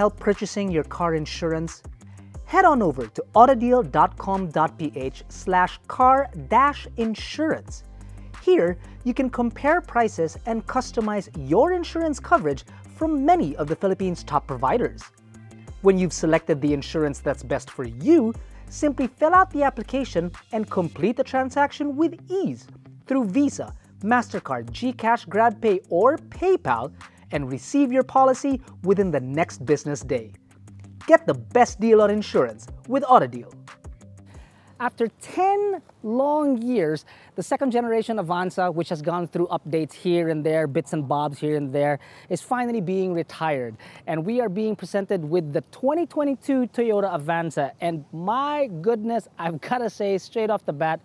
Help purchasing your car insurance? Head on over to autodeal.com.ph slash car insurance. Here, you can compare prices and customize your insurance coverage from many of the Philippines' top providers. When you've selected the insurance that's best for you, simply fill out the application and complete the transaction with ease through Visa, MasterCard, GCash, GrabPay, or PayPal and receive your policy within the next business day. Get the best deal on insurance with AutoDeal. After 10 long years, the second generation Avanza, which has gone through updates here and there, bits and bobs here and there, is finally being retired. And we are being presented with the 2022 Toyota Avanza. And my goodness, I've got to say straight off the bat,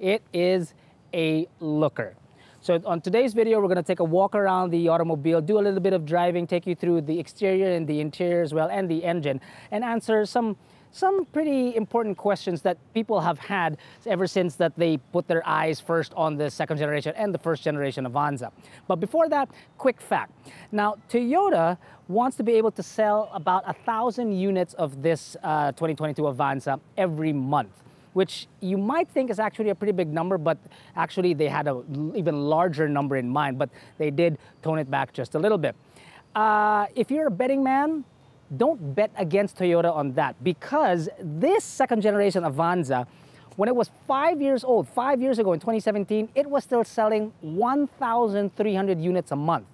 it is a looker. So on today's video, we're going to take a walk around the automobile, do a little bit of driving, take you through the exterior and the interior as well, and the engine, and answer some some pretty important questions that people have had ever since that they put their eyes first on the second generation and the first generation Avanza. But before that, quick fact. Now, Toyota wants to be able to sell about a thousand units of this uh, 2022 Avanza every month which you might think is actually a pretty big number, but actually they had an even larger number in mind, but they did tone it back just a little bit. Uh, if you're a betting man, don't bet against Toyota on that because this second generation Avanza, when it was five years old, five years ago in 2017, it was still selling 1,300 units a month.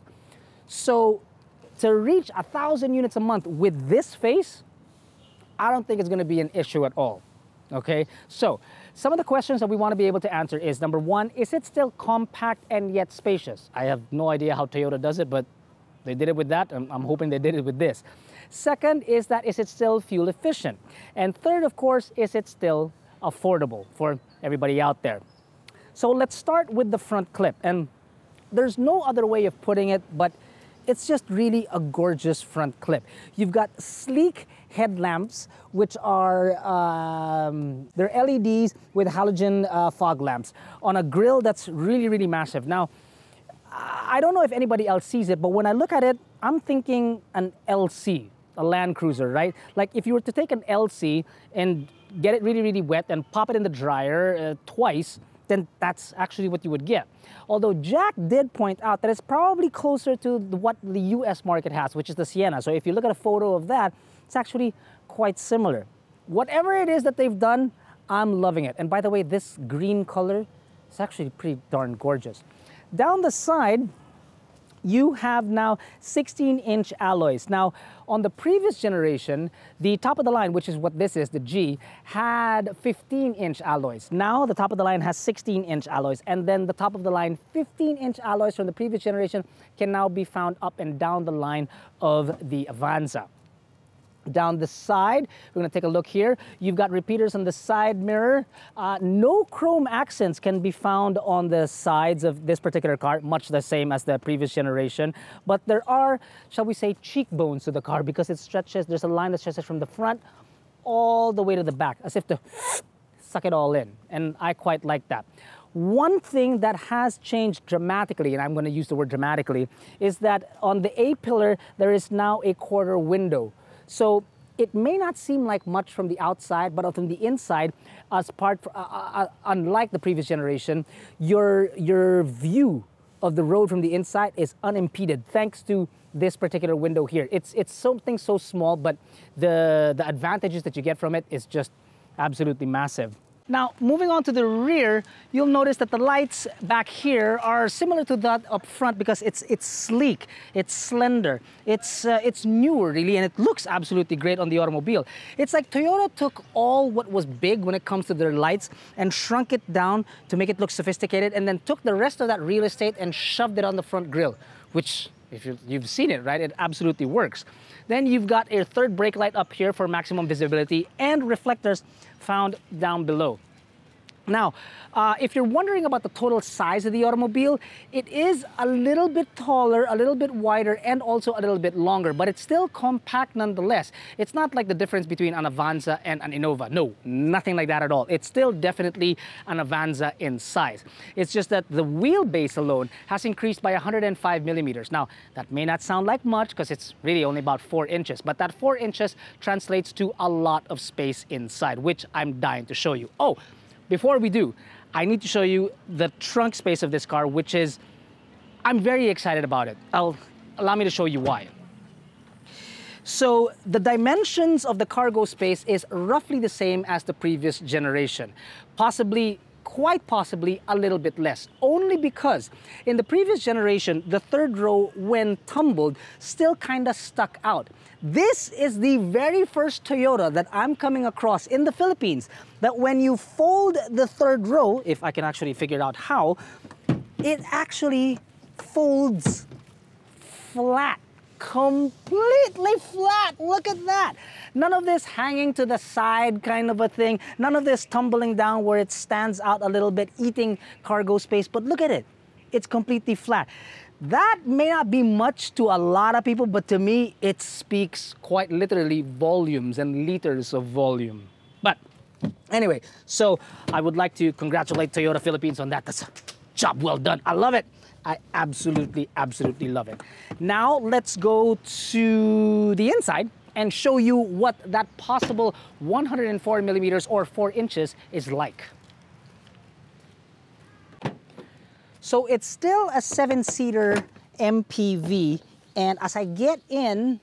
So to reach a thousand units a month with this face, I don't think it's gonna be an issue at all. Okay, so some of the questions that we want to be able to answer is number one, is it still compact and yet spacious? I have no idea how Toyota does it, but they did it with that. I'm, I'm hoping they did it with this. Second is that is it still fuel efficient? And third, of course, is it still affordable for everybody out there? So let's start with the front clip. And there's no other way of putting it, but it's just really a gorgeous front clip. You've got sleek headlamps, which are um, they're LEDs with halogen uh, fog lamps on a grill that's really, really massive. Now, I don't know if anybody else sees it, but when I look at it, I'm thinking an LC, a Land Cruiser, right? Like if you were to take an LC and get it really, really wet and pop it in the dryer uh, twice, then that's actually what you would get. Although Jack did point out that it's probably closer to what the US market has, which is the Sienna. So if you look at a photo of that, it's actually quite similar. Whatever it is that they've done, I'm loving it. And by the way, this green color is actually pretty darn gorgeous. Down the side, you have now 16 inch alloys. Now, on the previous generation, the top of the line, which is what this is, the G, had 15 inch alloys. Now, the top of the line has 16 inch alloys. And then the top of the line 15 inch alloys from the previous generation can now be found up and down the line of the Avanza down the side. We're going to take a look here. You've got repeaters on the side mirror. Uh, no chrome accents can be found on the sides of this particular car, much the same as the previous generation. But there are, shall we say, cheekbones to the car because it stretches, there's a line that stretches from the front all the way to the back, as if to suck it all in. And I quite like that. One thing that has changed dramatically, and I'm going to use the word dramatically, is that on the A pillar, there is now a quarter window. So it may not seem like much from the outside, but from the inside, as part, uh, uh, uh, unlike the previous generation, your, your view of the road from the inside is unimpeded thanks to this particular window here. It's, it's something so small, but the, the advantages that you get from it is just absolutely massive. Now, moving on to the rear, you'll notice that the lights back here are similar to that up front because it's it's sleek, it's slender, it's uh, it's newer really, and it looks absolutely great on the automobile. It's like Toyota took all what was big when it comes to their lights and shrunk it down to make it look sophisticated, and then took the rest of that real estate and shoved it on the front grille, which if you've seen it, right, it absolutely works. Then you've got a third brake light up here for maximum visibility and reflectors found down below. Now, uh, if you're wondering about the total size of the automobile, it is a little bit taller, a little bit wider, and also a little bit longer, but it's still compact nonetheless. It's not like the difference between an Avanza and an Innova. No, nothing like that at all. It's still definitely an Avanza in size. It's just that the wheelbase alone has increased by 105 millimeters. Now, that may not sound like much because it's really only about four inches, but that four inches translates to a lot of space inside, which I'm dying to show you. Oh, before we do, I need to show you the trunk space of this car, which is, I'm very excited about it. I'll, allow me to show you why. So the dimensions of the cargo space is roughly the same as the previous generation, possibly quite possibly a little bit less, only because in the previous generation, the third row, when tumbled, still kind of stuck out. This is the very first Toyota that I'm coming across in the Philippines that when you fold the third row, if I can actually figure out how, it actually folds flat completely flat. Look at that. None of this hanging to the side kind of a thing. None of this tumbling down where it stands out a little bit, eating cargo space. But look at it. It's completely flat. That may not be much to a lot of people, but to me, it speaks quite literally volumes and liters of volume. But anyway, so I would like to congratulate Toyota Philippines on that. That's a job well done. I love it. I absolutely, absolutely love it. Now let's go to the inside and show you what that possible 104 millimeters or four inches is like. So it's still a seven-seater MPV and as I get in,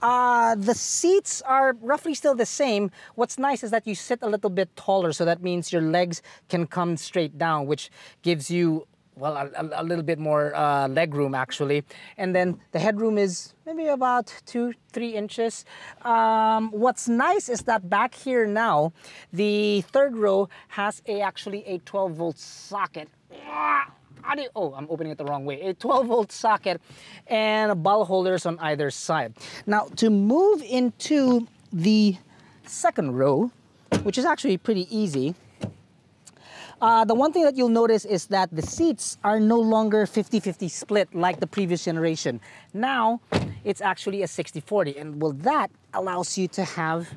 uh, the seats are roughly still the same. What's nice is that you sit a little bit taller, so that means your legs can come straight down, which gives you well, a, a, little bit more uh, leg room actually. And then the headroom is maybe about two, three inches. Um, what's nice is that back here now, the third row has a actually a 12 volt socket. Oh, I'm opening it the wrong way. A 12 volt socket and ball holders on either side. Now to move into the second row, which is actually pretty easy, uh, the one thing that you'll notice is that the seats are no longer 50-50 split like the previous generation. Now, it's actually a 60-40, and well, that allows you to have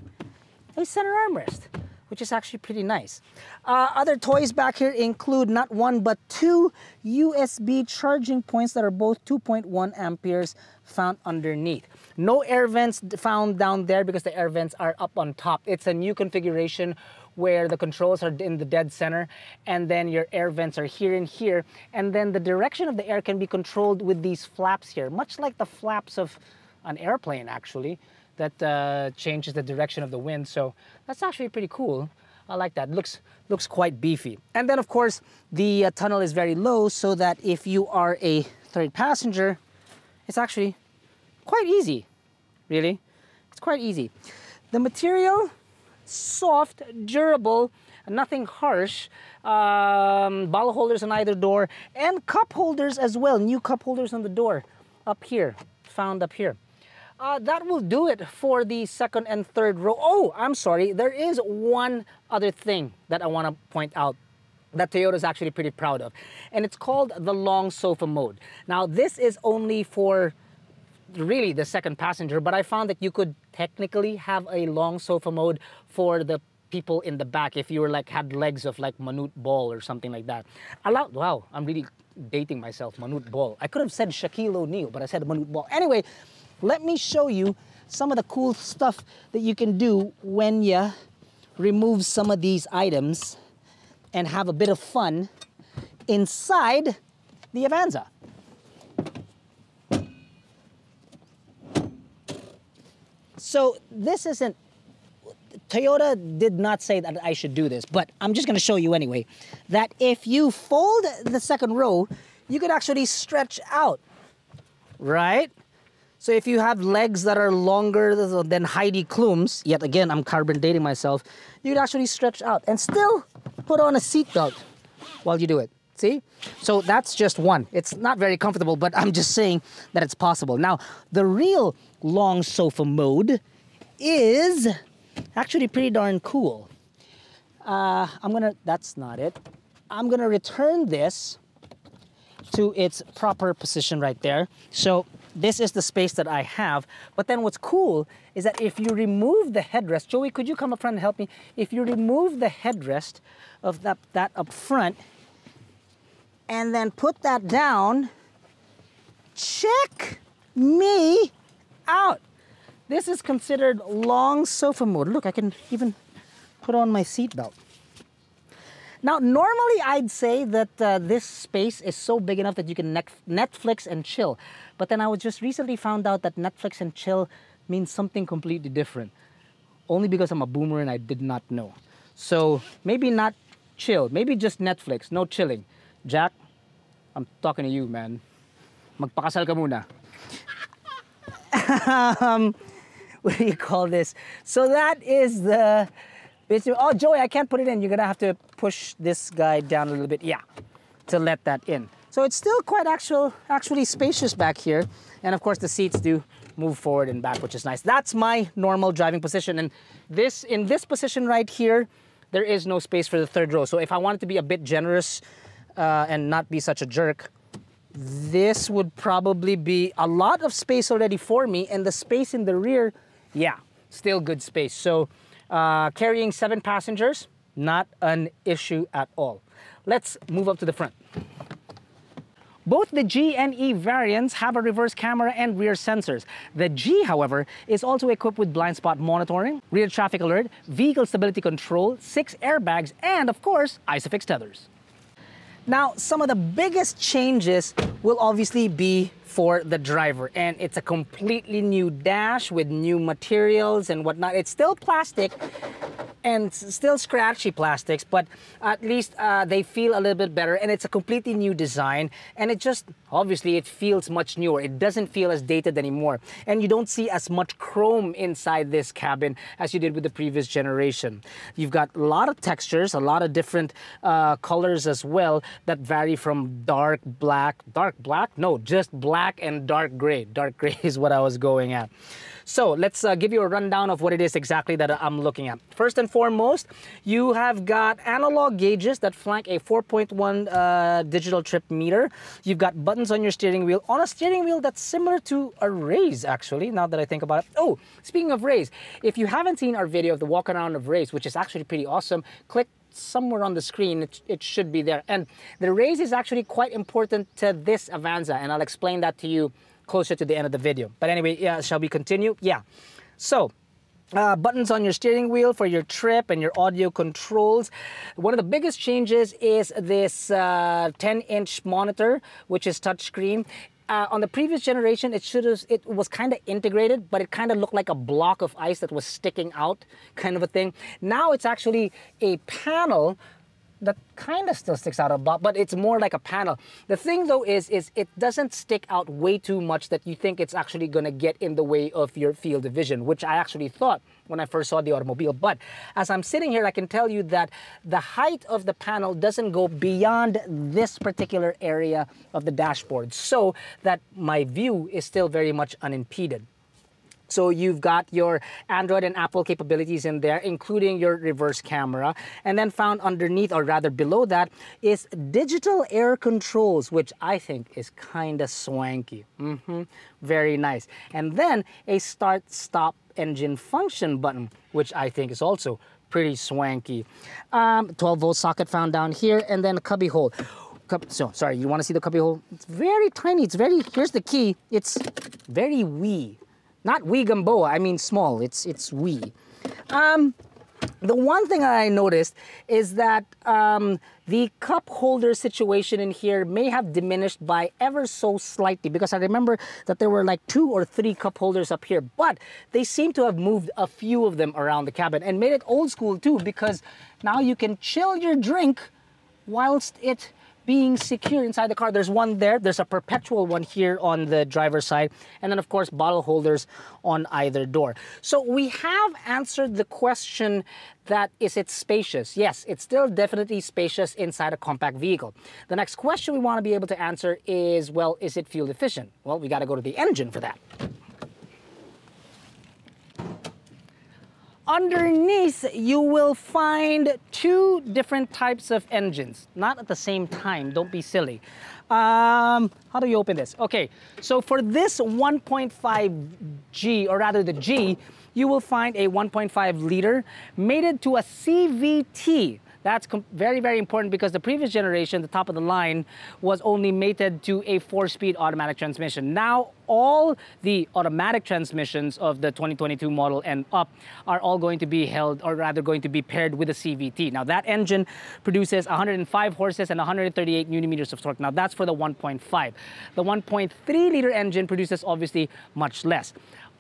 a center armrest, which is actually pretty nice. Uh, other toys back here include not one, but two USB charging points that are both 2.1 amperes found underneath. No air vents found down there because the air vents are up on top. It's a new configuration where the controls are in the dead center and then your air vents are here and here and then the direction of the air can be controlled with these flaps here much like the flaps of an airplane actually that uh, changes the direction of the wind. So that's actually pretty cool. I like that. Looks looks quite beefy. And then of course the uh, tunnel is very low so that if you are a third passenger it's actually quite easy really. It's quite easy. The material soft, durable, nothing harsh. Um, bottle holders on either door and cup holders as well. New cup holders on the door up here, found up here. Uh, that will do it for the second and third row. Oh, I'm sorry. There is one other thing that I want to point out that Toyota is actually pretty proud of. And it's called the long sofa mode. Now, this is only for really the second passenger, but I found that you could technically have a long sofa mode for the people in the back if you were like had legs of like Manute Bol or something like that. Allow wow, I'm really dating myself, Manute Bol. I could have said Shaquille O'Neal, but I said Manute Bol. Anyway, let me show you some of the cool stuff that you can do when you remove some of these items and have a bit of fun inside the Avanza. So this isn't, Toyota did not say that I should do this, but I'm just gonna show you anyway, that if you fold the second row, you could actually stretch out, right? So if you have legs that are longer than Heidi Klum's, yet again, I'm carbon dating myself, you could actually stretch out and still put on a seatbelt while you do it. See? So that's just one. It's not very comfortable, but I'm just saying that it's possible. Now, the real long sofa mode is actually pretty darn cool. uh, I'm gonna, that's not it. I'm gonna return this to its proper position right there. So this is the space that I have. But then what's cool is that if you remove the headrest, Joey, could you come up front and help me? If you remove the headrest of that, that up front and then put that down, check me out. This is considered long sofa mode. Look, I can even put on my seatbelt. Now, normally I'd say that uh, this space is so big enough that you can Netflix and chill. But then I was just recently found out that Netflix and chill means something completely different. Only because I'm a boomer and I did not know. So maybe not chill, maybe just Netflix, no chilling. Jack, I'm talking to you, man. Magpakasal ka muna. um, what do you call this? So that is the oh, Joey, I can't put it in. You're gonna have to push this guy down a little bit. Yeah, to let that in. So it's still quite actual, actually spacious back here. And of course the seats do move forward and back, which is nice. That's my normal driving position. And this, in this position right here, there is no space for the third row. So if I wanted to be a bit generous uh, and not be such a jerk, this would probably be a lot of space already for me. And the space in the rear, yeah, still good space. So uh, carrying seven passengers, not an issue at all. Let's move up to the front. Both the G and E variants have a reverse camera and rear sensors. The G, however, is also equipped with blind spot monitoring, rear traffic alert, vehicle stability control, six airbags, and of course, ISOFIX tethers. Now, some of the biggest changes will obviously be for the driver and it's a completely new dash with new materials and whatnot. It's still plastic and still scratchy plastics, but at least uh, they feel a little bit better and it's a completely new design and it just, obviously it feels much newer. It doesn't feel as dated anymore and you don't see as much chrome inside this cabin as you did with the previous generation. You've got a lot of textures, a lot of different uh, colors as well that vary from dark black, dark black? No, just black and dark gray. Dark gray is what I was going at. So let's uh, give you a rundown of what it is exactly that I'm looking at. First and foremost, you have got analog gauges that flank a 4.1 uh, digital trip meter. You've got buttons on your steering wheel on a steering wheel that's similar to a Raize actually, now that I think about it. Oh, speaking of Raize, if you haven't seen our video of the walk around of Raize, which is actually pretty awesome, click somewhere on the screen, it, it, should be there. And the Raize is actually quite important to this Avanza, and I'll explain that to you closer to the end of the video. But anyway, yeah, shall we continue? Yeah. So, uh, buttons on your steering wheel for your trip and your audio controls. One of the biggest changes is this 10-inch uh, monitor, which is touchscreen. Uh, on the previous generation, it should have, it was kind of integrated, but it kind of looked like a block of ice that was sticking out, kind of a thing. Now it's actually a panel that kind of still sticks out a lot, but it's more like a panel. The thing though is, is it doesn't stick out way too much that you think it's actually gonna get in the way of your field of vision, which I actually thought when I first saw the automobile. But as I'm sitting here, I can tell you that the height of the panel doesn't go beyond this particular area of the dashboard, so that my view is still very much unimpeded. So you've got your Android and Apple capabilities in there, including your reverse camera. And then found underneath, or rather below that, is digital air controls, which I think is kind of swanky. Mm -hmm. Very nice. And then a start-stop engine function button, which I think is also pretty swanky. Um, 12 volt socket found down here, and then a cubby hole. So, sorry, you want to see the cubby hole? It's very tiny. It's very, here's the key. It's very wee. Not wee Gamboa, I mean small, it's, it's wee. Um, the one thing I noticed is that um, the cup holder situation in here may have diminished by ever so slightly because I remember that there were like two or three cup holders up here, but they seem to have moved a few of them around the cabin and made it old school too because now you can chill your drink whilst it being secure inside the car. There's one there. There's a perpetual one here on the driver's side. And then, of course, bottle holders on either door. So we have answered the question that is it spacious? Yes, it's still definitely spacious inside a compact vehicle. The next question we want to be able to answer is, well, is it fuel efficient? Well, we got to go to the engine for that. Underneath you will find two different types of engines, not at the same time, don't be silly. Um, how do you open this? Okay, so for this 1.5G, or rather the G, you will find a 1.5 liter mated to a CVT. That's very, very important because the previous generation, the top of the line, was only mated to a four-speed automatic transmission. Now, all the automatic transmissions of the 2022 model and up are all going to be held, or rather going to be paired with a CVT. Now, that engine produces 105 horses and 138 newton meters of torque. Now, that's for the 1.5. The 1.3 liter engine produces obviously much less.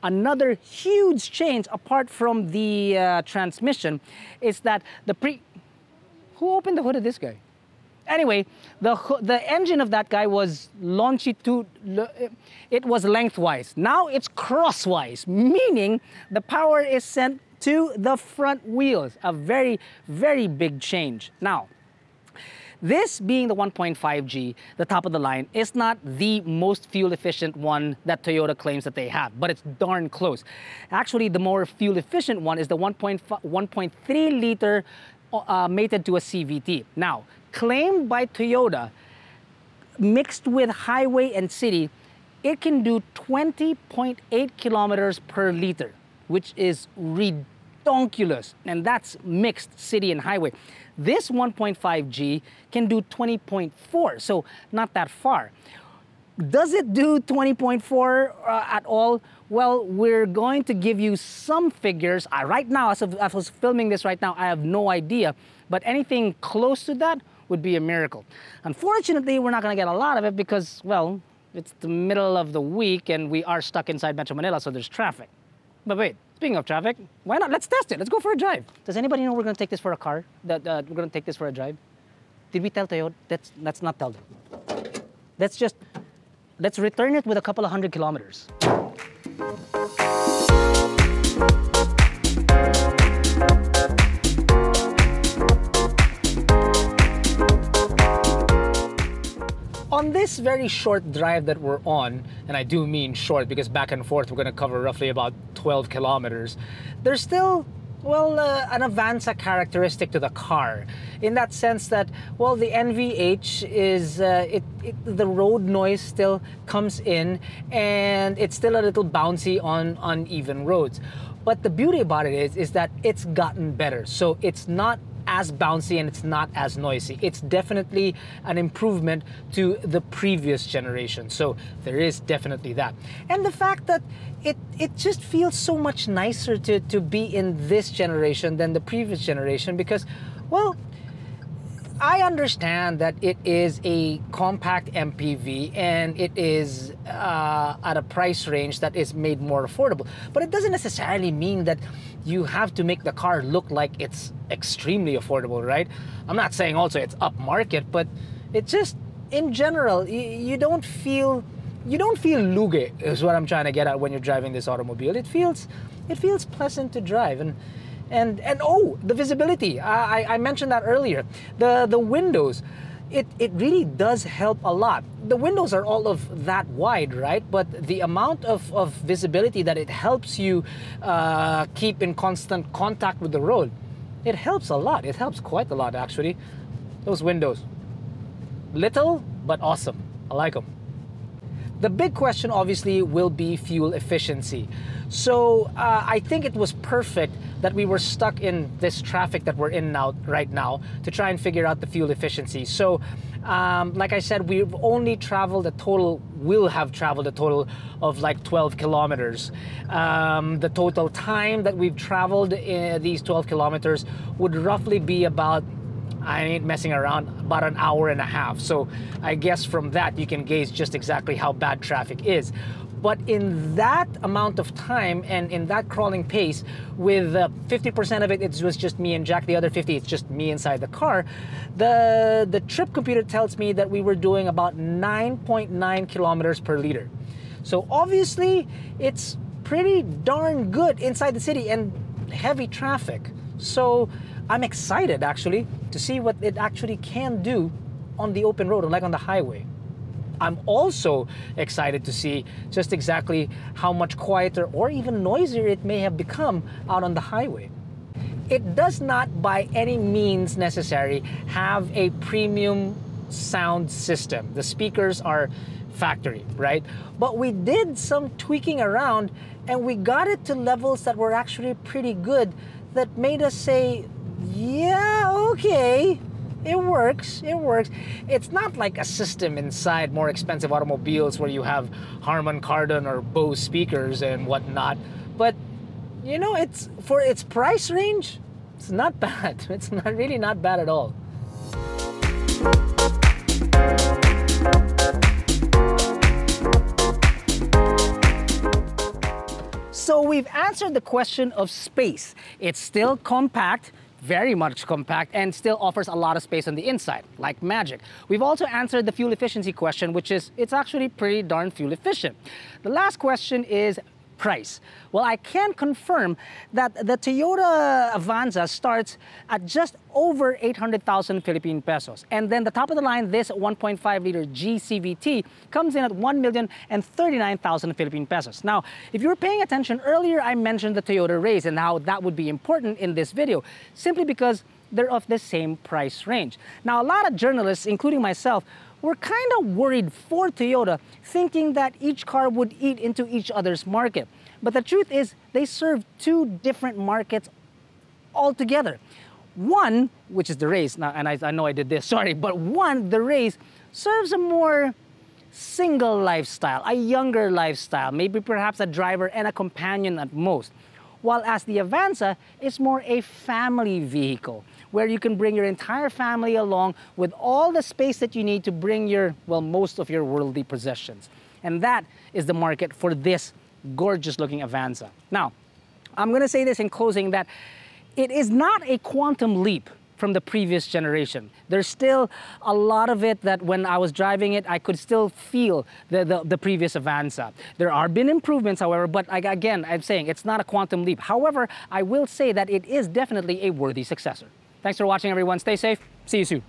Another huge change apart from the uh, transmission is that the pre who opened the hood of this guy? Anyway, the, the engine of that guy was longitude, it was lengthwise. Now it's crosswise, meaning the power is sent to the front wheels. A very, very big change. Now, this being the 1.5G, the top of the line, is not the most fuel efficient one that Toyota claims that they have, but it's darn close. Actually, the more fuel efficient one is the 1.3 liter uh, mated to a CVT. Now, claimed by Toyota, mixed with highway and city, it can do 20.8 kilometers per liter, which is redonkulous, and that's mixed city and highway. This 1.5G can do 20.4, so not that far. Does it do 20.4 uh, at all? Well, we're going to give you some figures. Uh, right now, as, of, as I was filming this right now, I have no idea. But anything close to that would be a miracle. Unfortunately, we're not going to get a lot of it because, well, it's the middle of the week and we are stuck inside Metro Manila, so there's traffic. But wait, speaking of traffic, why not? Let's test it. Let's go for a drive. Does anybody know we're going to take this for a car? That uh, we're going to take this for a drive? Did we tell Toyota? Let's, let's not tell them. Let's just, let's return it with a couple of hundred kilometers. On this very short drive that we're on, and I do mean short because back and forth we're going to cover roughly about 12 kilometers, there's still well, uh, an Avanza characteristic to the car, in that sense that, well, the NVH is, uh, it, it, the road noise still comes in and it's still a little bouncy on uneven roads. But the beauty about it is, is that it's gotten better. So it's not as bouncy and it's not as noisy. It's definitely an improvement to the previous generation. So there is definitely that. And the fact that it it just feels so much nicer to, to be in this generation than the previous generation because, well, I understand that it is a compact MPV and it is uh, at a price range that is made more affordable. But it doesn't necessarily mean that you have to make the car look like it's extremely affordable, right? I'm not saying also it's upmarket, but it just, in general, you, you don't feel you don't feel luge is what I'm trying to get at when you're driving this automobile. It feels it feels pleasant to drive and and and oh the visibility I, I mentioned that earlier the the windows it, it really does help a lot. The windows are all of that wide, right? But the amount of, of visibility that it helps you uh, keep in constant contact with the road, it helps a lot. It helps quite a lot, actually. Those windows. Little, but awesome. I like them. The big question obviously will be fuel efficiency. So uh, I think it was perfect that we were stuck in this traffic that we're in now right now to try and figure out the fuel efficiency. So um, like I said, we've only traveled a total, will have traveled a total of like 12 kilometers. Um, the total time that we've traveled in these 12 kilometers would roughly be about I ain't messing around, about an hour and a half. So I guess from that you can gauge just exactly how bad traffic is. But in that amount of time and in that crawling pace, with 50% uh, of it, it was just me and Jack. The other 50, it's just me inside the car. The the trip computer tells me that we were doing about 9.9 kilometers per liter. So obviously, it's pretty darn good inside the city and heavy traffic. So I'm excited actually to see what it actually can do on the open road, like on the highway. I'm also excited to see just exactly how much quieter or even noisier it may have become out on the highway. it does not by any means necessary have a premium sound system. The speakers are factory, right? But we did some tweaking around and we got it to levels that were actually pretty good that made us say, yeah, okay, it works, it works. It's not like a system inside more expensive automobiles where you have Harman Kardon or Bose speakers and whatnot, but you know, it's for its price range, it's not bad. It's not really not bad at all. So we've answered the question of space. It's still compact, very much compact and still offers a lot of space on the inside, like magic. We've also answered the fuel efficiency question, which is it's actually pretty darn fuel efficient. The last question is price? Well, I can confirm that the Toyota Avanza starts at just over 800,000 Philippine pesos. And then the top of the line, this 1.5 liter GCVT comes in at 1,039,000 Philippine pesos. Now, if you were paying attention earlier, I mentioned the Toyota Race and how that would be important in this video, simply because they're of the same price range. Now, a lot of journalists, including myself, we're kind of worried for Toyota, thinking that each car would eat into each other's market. But the truth is, they serve two different markets altogether. One, which is the race, now, and I, I know I did this, sorry, but one, the race, serves a more single lifestyle, a younger lifestyle, maybe perhaps a driver and a companion at most. While as the Avanza is more a family vehicle where you can bring your entire family along with all the space that you need to bring your, well, most of your worldly possessions. And that is the market for this gorgeous looking Avanza. Now, I'm gonna say this in closing that it is not a quantum leap from the previous generation. There's still a lot of it that when I was driving it, I could still feel the, the, the previous Avanza. There are been improvements, however, but I, again, I'm saying it's not a quantum leap. However, I will say that it is definitely a worthy successor. Thanks for watching, everyone. Stay safe. See you soon.